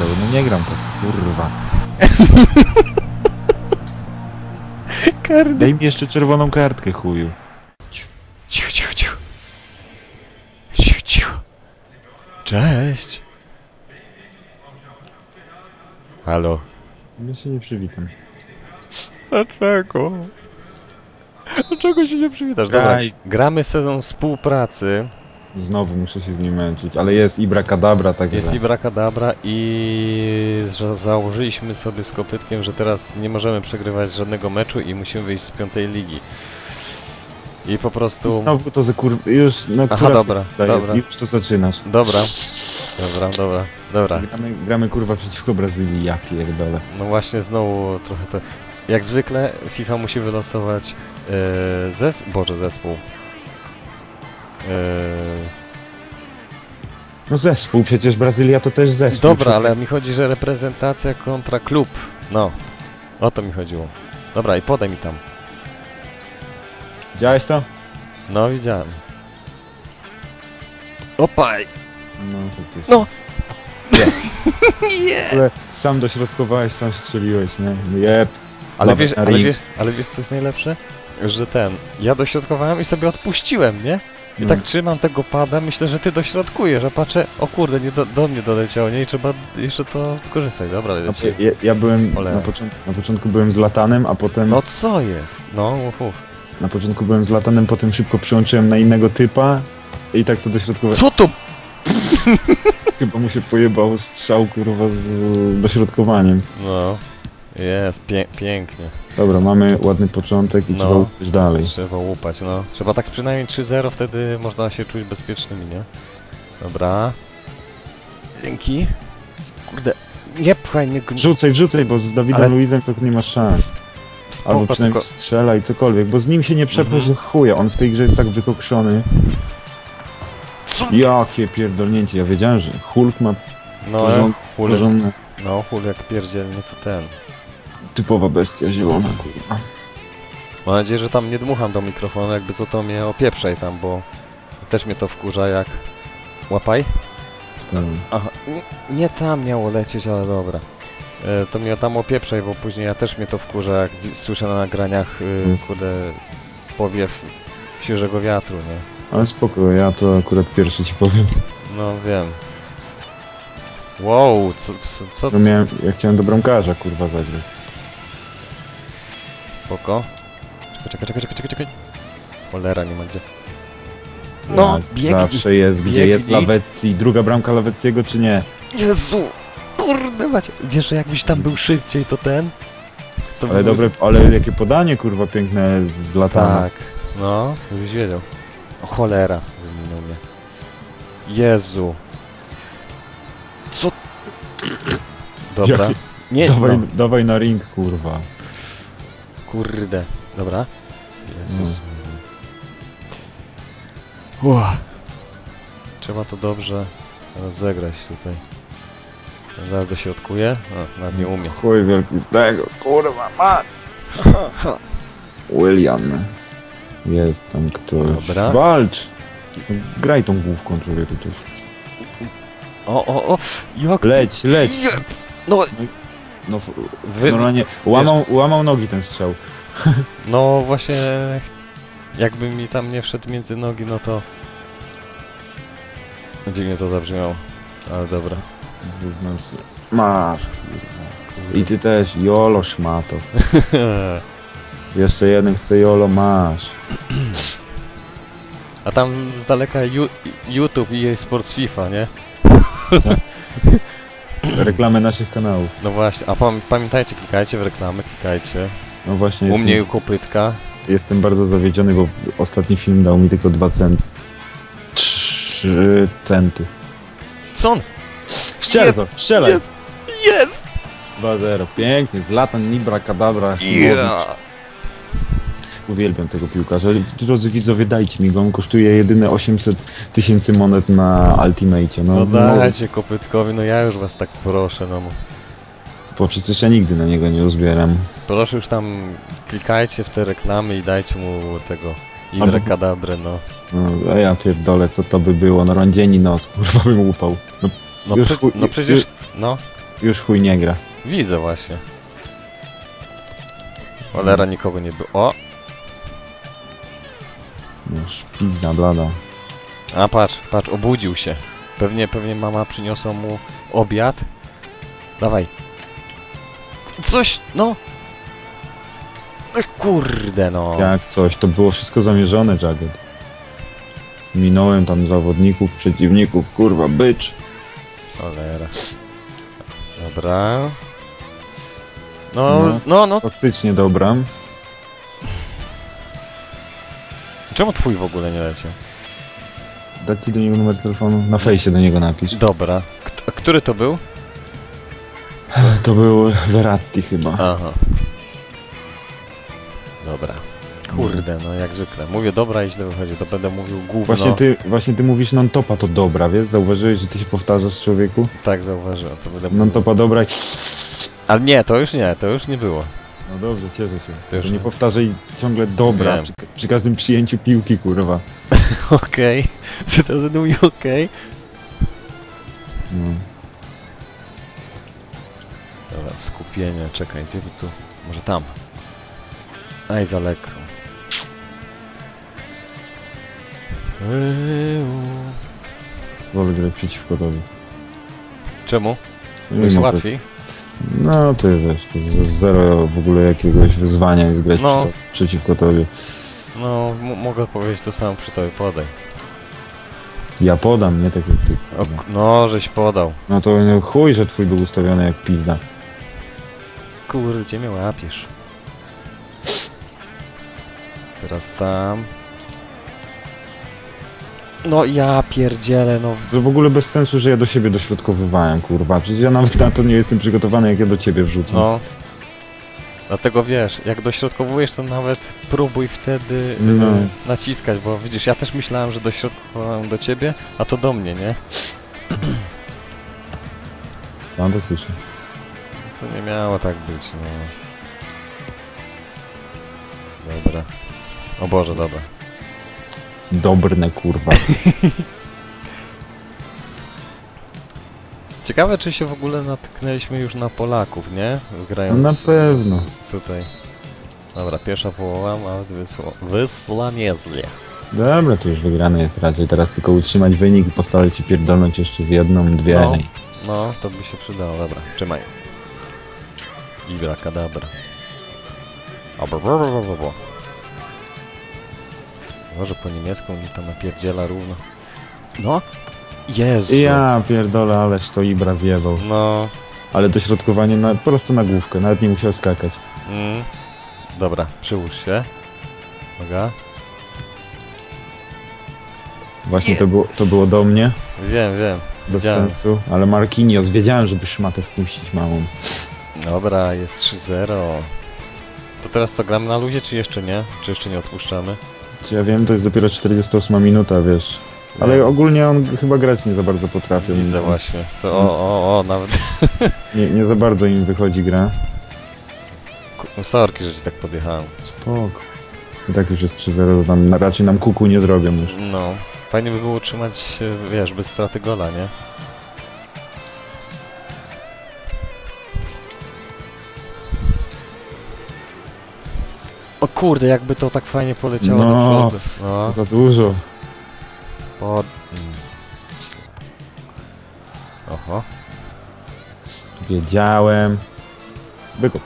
nie będę z tobą grał, no nie gram to, kurwa. Kardy. Daj mi jeszcze czerwoną kartkę, chuju. Ciu, ciu, ciu. Ciu, ciu. Cześć. Halo. Ja się nie przywitam. Dlaczego? Dlaczego się nie przywitasz? Dobra, gramy sezon współpracy. Znowu muszę się z nim męczyć, ale jest Ibra Kadabra, tak Jest Ibrakadabra i że założyliśmy sobie z kopytkiem, że teraz nie możemy przegrywać żadnego meczu i musimy wyjść z piątej ligi. I po prostu... Znowu to za kur... Już, no Aha, która dobra, to jest? dobra. Już to zaczynasz. Dobra, dobra, dobra, dobra. Gramy, gramy kurwa przeciwko Brazylii, ja pierdolę. No właśnie znowu trochę to... Jak zwykle FIFA musi wylosować e, zes... Boże, zespół. E, No zespół, przecież Brazylia to też zespół. dobra, ale mi chodzi, że reprezentacja kontra klub. No, o to mi chodziło. Dobra, i podaj mi tam. Widziałeś to? No, widziałem. Opaj! No to ty. No. W ogóle sam dośrodkowałeś, sam strzeliłeś, nie? Jep. Ale Dobra, wiesz, ale wiesz, ale wiesz co jest najlepsze? Że ten, ja dośrodkowałem i sobie odpuściłem, nie? I tak trzymam tego pada, myślę, że ty dośrodkujesz, a patrzę, o kurde, nie do, do mnie doleciało, nie? I trzeba jeszcze to wykorzystać, dobra, leci. ja, ja byłem, na, początku, na początku byłem z Latanem, a potem, No co jest? No, uf, uf. na początku byłem z Latanem, potem szybko przyłączyłem na innego typa i tak to dośrodkowałem. Co to? Chyba mu się pojebał strzał, kurwa, z dośrodkowaniem. No, jest, pie pięknie. Dobra, mamy ładny początek i No. trzeba iść dalej. Trzeba łupać, no. Trzeba tak z przynajmniej 3-0, wtedy można się czuć bezpiecznymi, nie? Dobra. Dzięki. Kurde, nie pchaj mnie... Wrzucaj, wrzucaj, bo z Dawidem Ale- Luizem to nie masz szans. Albo Spoko, przynajmniej tylko... strzela i cokolwiek, bo z nim się nie przepniesz Mhm. za chuja. On w tej grze jest tak wykokszony. Co? Jakie pierdolnięcie. Ja wiedziałem, że Hulk ma No, porząd- hul, porządne, no, hul jak pierdzielnie to ten. Typowa bestia zielona, kurwa. Mam nadzieję, że tam nie dmucham do mikrofonu, jakby co to mnie opieprzaj tam, bo też mnie to wkurza jak... Łapaj? Sprawnie. Aha, nie, nie tam miało lecieć, ale dobra. E, to mnie tam opieprzaj, bo później ja też mnie to wkurza, jak słyszę na nagraniach, y, Mm. kurde, powiew świeżego wiatru, nie? Ale spoko, ja to akurat pierwszy ci powiem. No wiem. Wow, co, co, co No miałem, ja chciałem do bramkarza, kurwa, zagrać. Spoko? Czekaj, czekaj, czekaj, czekaj, czekaj. Cholera, nie ma gdzie. No, Jak biegnij. Zawsze jest, gdzie biegnij. jest Lavezzi. Druga bramka Lavezziego, czy nie? Jezu! Kurde macie. Wiesz, że jakbyś tam był szybciej, to ten? To Ale by- dobre, ale jakie podanie, kurwa, piękne z latana. Tak, no, żebyś wiedział. O cholera, wyminął mnie. Jezu. Co? Dobra. Jakie- Nie, Dawaj, no, dawaj na ring, kurwa. Kurde. Dobra. Jezus. No. Uff. Trzeba to dobrze rozegrać tutaj. Zaraz dośrodkuję. O, nawet nie umie. Chuj wielki z tego, kurwa, mat. William. Jest tam ktoś. Dobra. Walcz! Graj tą główką, człowieku, też. O, o, o! Jak... Leć, leć! Jeb. No, No, wy... normalnie łamał, łamał nogi ten strzał. No właśnie, jakby mi tam nie wszedł między nogi, no to... Dziwnie to zabrzmiało, ale dobra. Masz. I ty też, Jolo szmato. Jeszcze jeden chce Jolo, masz. A tam z daleka YouTube i jej Sports FIFA, nie? Reklamy naszych kanałów. No właśnie, a pam pamiętajcie, klikajcie w reklamy, klikajcie. No właśnie, U mnie u kopytka. jestem bardzo zawiedziony, bo ostatni film dał mi tylko 2 centy. 3 centy. Co on? To, strzelaj! Jest! 2-0, pięknie, Zlatan, Nibra, Kadabra, Chimowicz. Uwielbiam tego piłkarza. Drodzy widzowie, dajcie mi go, on kosztuje jedyne 800 tysięcy monet na Ultimate. No, No no, dajcie kopytkowi, no ja już was tak proszę, no. bo przecież ja nigdy na niego nie uzbieram. Proszę już tam klikajcie w te reklamy i dajcie mu tego Albo- Ibrakadabrę, no. No, a ja pierdolę, co to by było, no rądzieni noc, kurwa bym upał. No, No, Już chuj- no przecież... już- No, Już chuj nie gra. widzę właśnie. Cholera, nikogo nie było. O! Już pizna blada. A patrz, patrz, obudził się. Pewnie, pewnie mama przyniosła mu obiad. Dawaj. Coś, no. E, Kurde, no. Jak coś, to było wszystko zamierzone, Jagged. Minąłem tam zawodników, przeciwników, kurwa, bycz. Cholera. Dobra. No, No. no, no. Faktycznie dobra. Czemu twój w ogóle nie leci? Dać ci do niego numer telefonu? Na fejsie do niego napisz. Dobra. A który to był? To był Veratti chyba. Aha. Dobra. Kurde, no jak zwykle. Mówię dobra i źle wychodzi, to będę mówił gówno. Właśnie ty, właśnie ty mówisz non-topa to dobra, wiesz? Zauważyłeś, że ty się powtarzasz człowieku? Tak zauważyłem, to będę mówił. Non-topa dobra i... Ale nie, to już nie, to już nie było. No dobrze, cieszę się. To To nie nie. powtarzaj ciągle dobra przy, przy każdym przyjęciu piłki, kurwa. Okej. Co to za mówi okej? No. Dobra, skupienie, czekaj, gdzie by tu? Może tam. Aj, za lekko. Eee, Wolę grać przeciwko tobie. Czemu? To jest łatwiej. No ty wiesz, to z- zero w ogóle jakiegoś wyzwania jest grać No. przy to, przeciwko tobie. No, m- mogę powiedzieć to samo przy tobie, podaj. Ja podam, nie tak jak ty. O, k- no, żeś podał. No to no, chuj, że twój był ustawiony jak pizda. Kurde, gdzie mnie łapiesz? Teraz tam. No ja pierdzielę, no To w ogóle bez sensu, że ja do siebie dośrodkowywałem, kurwa. Przecież ja nawet na to nie jestem przygotowany, jak ja do ciebie wrzucę. No. Dlatego wiesz, jak dośrodkowujesz, to nawet próbuj wtedy No. y, naciskać, bo widzisz, ja też myślałem, że dośrodkowałem do ciebie, a to do mnie, nie? Fantastycznie. To nie miało tak być, no. Dobra. O Boże, dobra. Dobrne, kurwa. Ciekawe, czy się w ogóle natknęliśmy już na Polaków, nie? Grając No na pewno. tutaj. Dobra, pierwsza połowa, ale wysła, wysła niezlie. Dobra, to już wygrane jest raczej. Teraz tylko utrzymać wynik i postarać się pierdolnąć jeszcze z jedną, dwie. No. No, to by się przydało, dobra, trzymaj. Ibra, kadabra. Abrababababa. Może po niemiecku mi to napierdziela równo. No! Jezu! Ja pierdolę, ależ to Ibra zjebał. No. Ale dośrodkowanie na, prosto na główkę, nawet nie musiał skakać. Mm. Dobra, przyłóż się. Uwaga. Właśnie to było, to było do mnie, Wiem, wiem. bez Wiedziałem. sensu. Ale Marquinhos, wiedziałem, żeby szmatę wpuścić małą. Dobra, jest 3-0. To teraz co, gramy na luzie, czy jeszcze nie? Czy jeszcze nie odpuszczamy? Czy ja wiem, to jest dopiero 48 minuta, wiesz. Ale Wiem. ogólnie on chyba grać nie za bardzo potrafi. Widzę On- właśnie. To, o, o, o, nawet... Nie, nie za bardzo im wychodzi gra. Sorki, że ci tak podjechałem. Spoko. I tak już jest 3-0, nam, na- raczej nam kuku nie zrobią już. No. Fajnie by było trzymać wiesz, bez straty gola, nie? Kurde, jakby to tak fajnie poleciało No. No, Za dużo. mm. Oho. Wiedziałem. Wykup.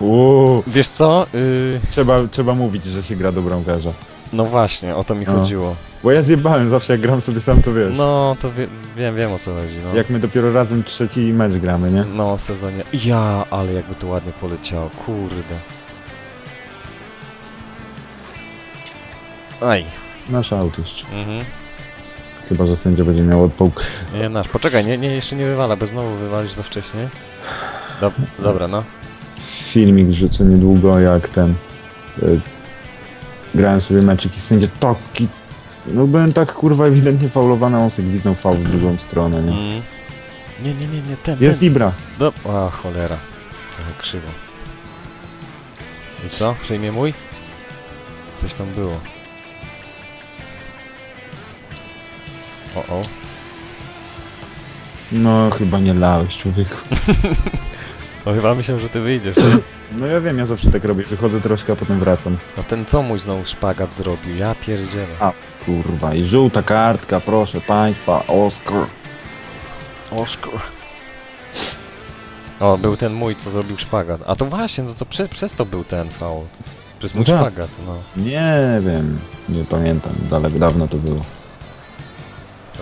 Uuu, Wiesz co? Yy, trzeba, trzeba mówić, że się gra do bramkarza. no właśnie, o to mi No. chodziło. Bo ja zjebałem zawsze jak gram sobie sam, to wiesz. No, to wie, wiem, wiem o co chodzi, no. Jak my dopiero razem trzeci mecz gramy, nie? No, sezonie. Ja, ale jakby to ładnie poleciało, kurde. Aj. Nasz aut jeszcze. Mhm. Chyba, że sędzia będzie miał odpołk. Nie, nasz. Poczekaj, nie, nie, jeszcze nie wywala, bo znowu wywalisz za wcześnie. Dob dobra, no. Filmik wrzucę niedługo, jak ten... Y, grałem sobie meczyk i sędzia taki... No byłem tak kurwa ewidentnie faulowany, on sobie gwiznął faul w drugą stronę, nie? Mm. Nie, nie, nie, nie, ten, Jest ten. Ibra. Do... A, cholera. Trochę krzywo. I co? Przejmie mój? Coś tam było. O, o. No, chyba nie lałeś, człowieku. No chyba myślę, że ty wyjdziesz. No ja wiem, ja zawsze tak robię. Wychodzę troszkę, a potem wracam. No ten co mój znowu szpagat zrobił? Ja pierdzielę. A, kurwa. I żółta kartka, proszę państwa. Oscar. Oszku. O, był ten mój, co zrobił szpagat. A to właśnie, no to prze, przez to był ten faul. Przez mój No tak. szpagat, no. Nie wiem. Nie pamiętam. Daleko, dawno to było.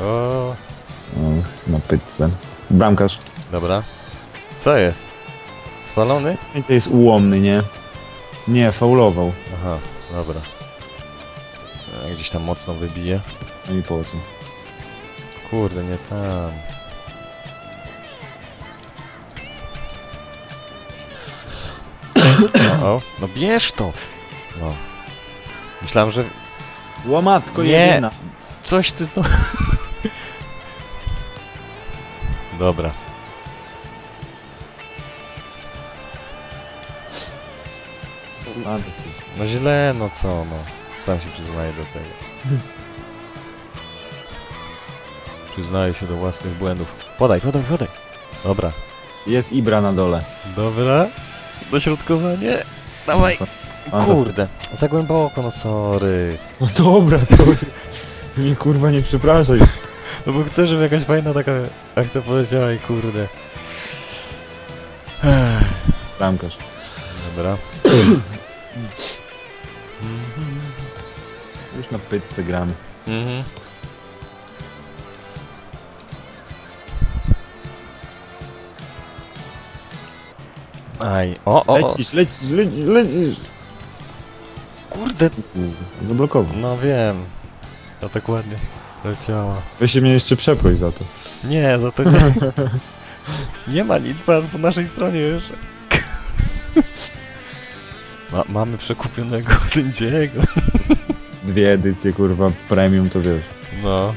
O, O, na pytce. Bramkarz. dobra. Co jest? Spalony? To jest ułomny, nie? Nie, faulował. Aha, dobra. E, Gdzieś tam mocno wybije. No i po co? Kurde, nie tam. O, o, no bierz to! No. Myślałem, że Łamatko Nie. jedyna. coś ty znowu... Dobra. No źle, no co, no. Sam się przyznaję do tego. Przyznaję się do własnych błędów. Podaj, podaj, podaj. Dobra. Jest Ibra na dole. Dobra. Dośrodkowanie. Dawaj. Fantastycznie. Kurde. Za głęboko, no sorry. No dobra, co? Nie kurwa nie przepraszaj. No bo chcę, żeby jakaś fajna taka akcja poleciała i kurde. Bramkarz. Dobra. Już na pytce gramy. Mhm. Aj, o, o, o. Lecisz, lecisz, lecisz, lecisz. Kurde, Zablokował. no wiem. To tak ładnie leciała. Weź się mnie jeszcze przeproś za to. Nie, za to nie. Nie ma nic po naszej stronie już. Ma, mamy przekupionego sędziego. Dwie edycje, kurwa, premium, to wiesz. No.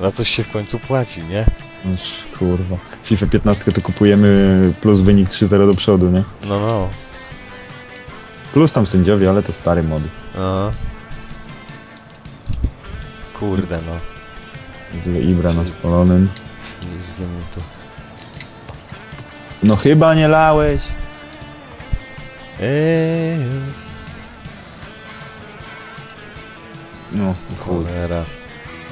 Za coś się w końcu płaci, nie? Noż, kurwa. FIFA 15 to kupujemy plus wynik 3-0 do przodu, nie? No, no. Plus tam sędziowie, ale to stary mody. Aha. Kurde, no. Ogóle Ibra na spalonym. Tu. No chyba nie lałeś. Eee, No, chuj. cholera.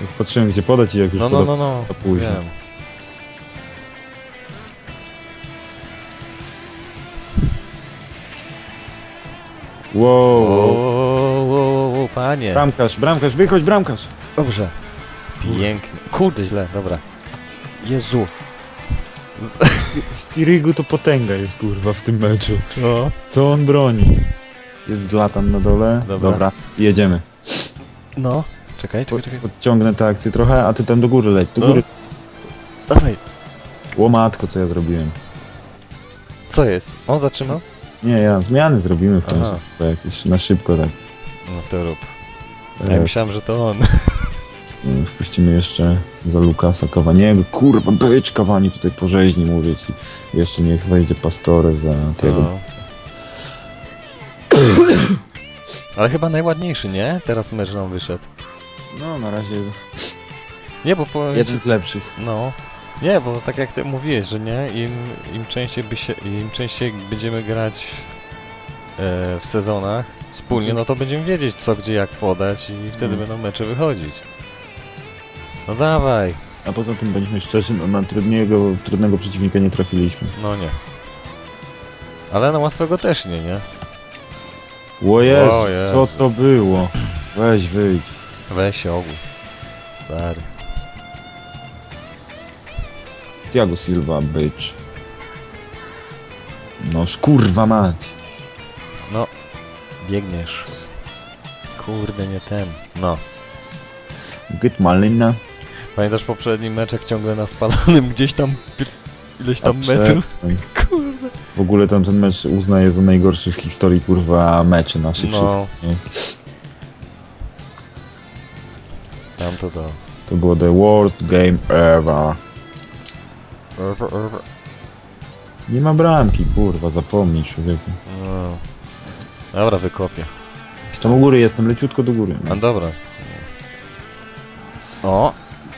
Jak patrzyłem gdzie podać i jak już No, no, no, no. za późno. Wiem. Wow, O, wow. o, o, o, panie. Bramkarz, bramkarz, wychodź, bramkarz. Dobrze. Pięknie. Kurde, źle, dobra. Jezu. Stirigu to potęga jest, kurwa, w tym meczu. No. Co on broni? Jest Zlatan na dole. Dobra. Dobra, jedziemy. No. Czekaj, czekaj, czekaj. Podciągnę tę akcję trochę, a ty tam do góry leć. Do No. góry. Dawaj. Łomatko, co ja zrobiłem. Co jest? On zatrzymał? Nie, ja zmiany zrobimy w końcu. Jakieś na szybko tak. No to rób. Ja E, myślałem, że to on. E, wpuścimy jeszcze za Lukasa Kawaniego. Kurwa, bycz Kawani tutaj po rzeźni mówię ci. Jeszcze niech wejdzie Pastore za tego. No. Ale chyba najładniejszy, nie? Teraz mecz nam wyszedł. No, na razie jest Nie, bo powiem jeden z lepszych. No. Nie, bo tak jak ty mówiłeś, że nie, im, im częściej by się, im częściej będziemy grać e, w sezonach wspólnie, Mhm. no to będziemy wiedzieć co, gdzie, jak podać i wtedy Mhm. będą mecze wychodzić. No dawaj. A poza tym, bądźmy szczerzy, no, na trudnego, trudnego przeciwnika nie trafiliśmy. No nie. Ale na łatwego też nie, nie? O Jezu, O Jezu. co to było? Weź, wyjdź. Weź się ogół. Stary. Tiago Silva, bycz. No, szkurwa mać. No. Biegniesz. Kurde, nie ten. No. Git malina. Pamiętasz poprzedni meczek ciągle na spalonym gdzieś tam ileś tam metrów? Kurde. W ogóle tam ten mecz uznaję za najgorszy w historii, kurwa, meczy naszych No. wszystkich, nie? Tam to to. To było the worst game ever. Nie ma bramki, kurwa, zapomnij człowieku. No. Dobra, wykopię. Tam u góry jestem, leciutko do góry. A dobra. O!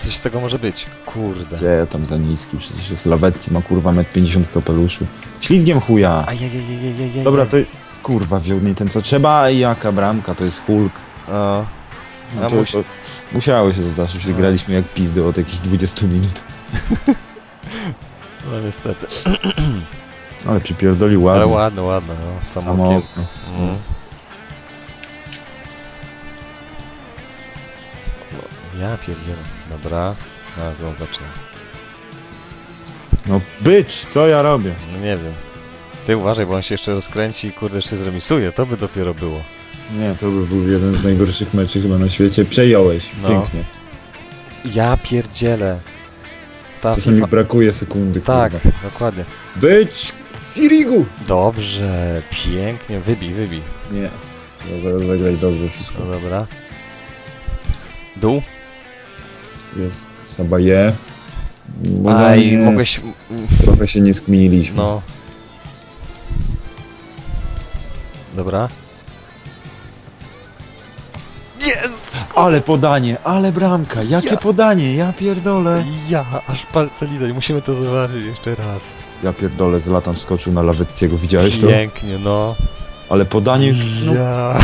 Coś z tego może być. Kurde. Gdzie tam za niski? Przecież jest lawetcy, ma kurwa metr 50 kapeluszu. Ślizgiem chuja! Ajajajajajajaj. Dobra, to kurwa wziął mi ten co trzeba i jaka bramka, to jest Hulk. O, No to, to musiało się zdarzyć, że No. graliśmy jak pizdy od jakichś 20 minut. no niestety. Ale przypierdolił ładnie. Ale ładne, ładne, no. Samo Samo okien. okno. Mm. Ja pierdzielę. Dobra. A, znowu zaczynam. No bycz, co ja robię? No nie wiem. Ty uważaj, bo on się jeszcze rozkręci i kurde jeszcze zremisuje. To by dopiero było. Nie, to by był jeden z najgorszych meczy chyba na świecie. Przejąłeś, No. pięknie. Ja pierdzielę. Ta Czasami FIFA... brakuje sekundy, Tak, kurwa. dokładnie. Bycz! Sirigu! Dobrze, pięknie. Wybij, wybij. Nie. Zaraz zagrać dobrze wszystko. No dobra. Dół. Jest Sabaje. Aj, nie, mogłeś... Trochę się nie skminiliśmy. No. Dobra. Jest! Ale podanie, ale bramka, jakie Ja. podanie, ja pierdolę. Ja, aż palce lizać. Musimy to zobaczyć jeszcze raz. Ja pierdolę, z latam wskoczył na Lawettiego, widziałeś to? Pięknie, no. Ale podanie, no, Ja.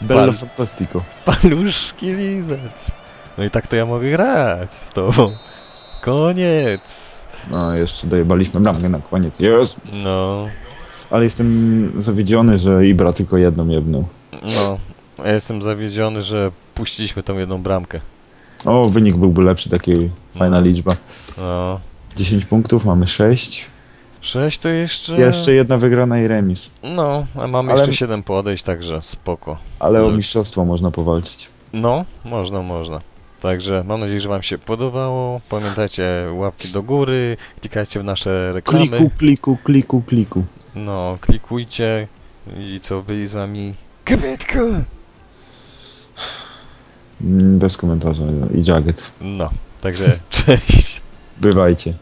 Bello fantastico. Paluszki lizać. No i tak to ja mogę grać z tobą. Koniec. No, jeszcze dojebaliśmy bramkę na koniec, jest. No. Ale jestem zawiedziony, że Ibra tylko jedną jebnął. No. Ja jestem zawiedziony, że puściliśmy tą jedną bramkę. O, wynik byłby lepszy, takiej fajna No. liczba. No. 10 punktów, mamy 6. Sześć to jeszcze... Jeszcze jedna wygrana i remis. No, a mamy Ale- jeszcze siedem podejść, także spoko. Ale o mistrzostwo można powalczyć. No, można, można. Także mam nadzieję, że wam się podobało. Pamiętajcie, łapki do góry, klikajcie w nasze reklamy. Kliku, kliku, kliku, kliku. No, klikujcie. I co, byli z wami... Kobietko! Mm, Bez komentarza i jacket. No, także cześć. Bywajcie.